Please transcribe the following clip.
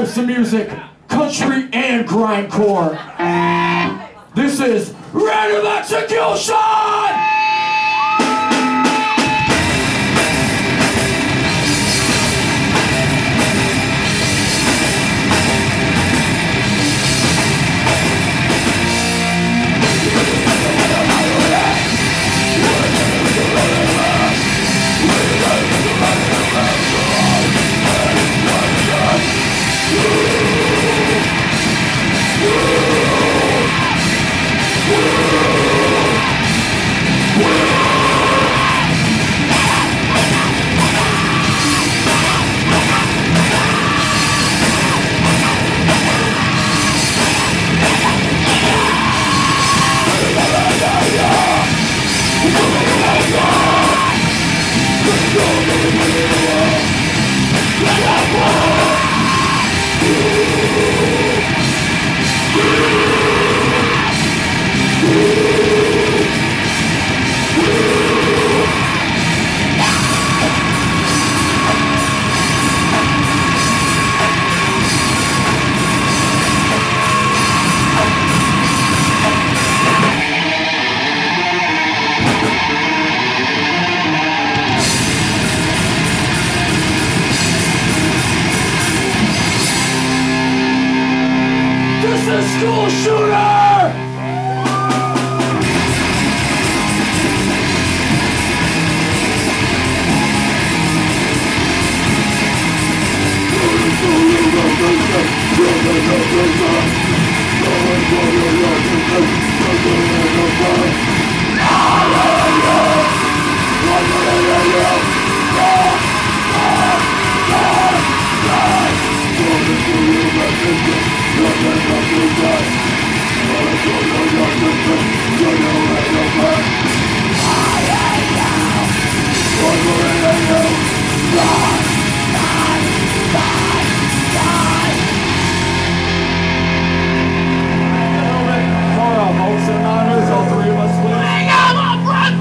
types of music, country and grindcore. This is Random Execution! Yeah! school shooter! You're